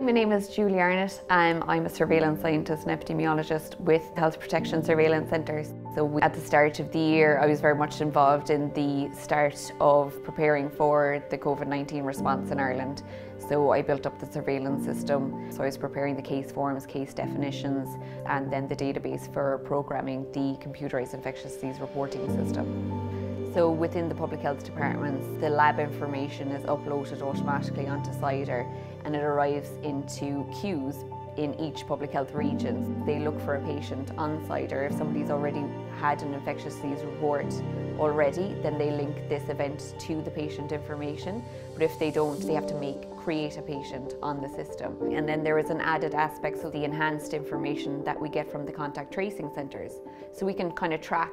My name is Julie Arnott. Um, I'm a surveillance scientist and epidemiologist with Health Protection Surveillance Centres. So at the start of the year, I was very much involved in the start of preparing for the COVID-19 response in Ireland. So I built up the surveillance system. So I was preparing the case forms, case definitions, and then the database for programming the computerised infectious disease reporting system. So within the public health departments, the lab information is uploaded automatically onto CIDR and it arrives into queues in each public health region. They look for a patient on CIDR. If somebody's already had an infectious disease report already, then they link this event to the patient information. But if they don't, they have to make create a patient on the system. And then there is an added aspect of the enhanced information that we get from the contact tracing centres. So we can kind of track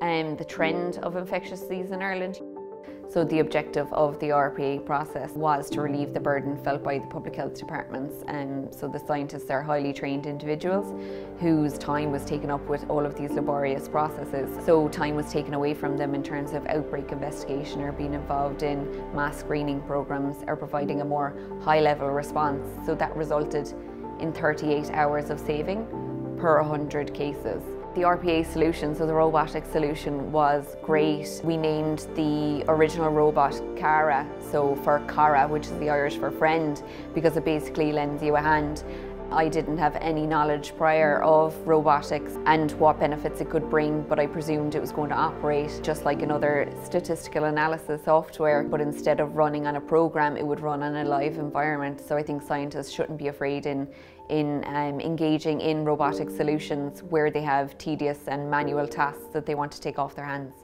um, the trend of infectious disease in Ireland. So the objective of the RPA process was to relieve the burden felt by the public health departments. And um, so the scientists are highly trained individuals whose time was taken up with all of these laborious processes. So time was taken away from them in terms of outbreak investigation or being involved in mass screening programs or providing a more high level response. So that resulted in 38 hours of saving per 100 cases. The RPA solution, so the robotic solution was great. We named the original robot Cara, so for Cara, which is the Irish for friend, because it basically lends you a hand. I didn't have any knowledge prior of robotics and what benefits it could bring, but I presumed it was going to operate just like another statistical analysis software, but instead of running on a program, it would run on a live environment. So I think scientists shouldn't be afraid in in um, engaging in robotic solutions where they have tedious and manual tasks that they want to take off their hands.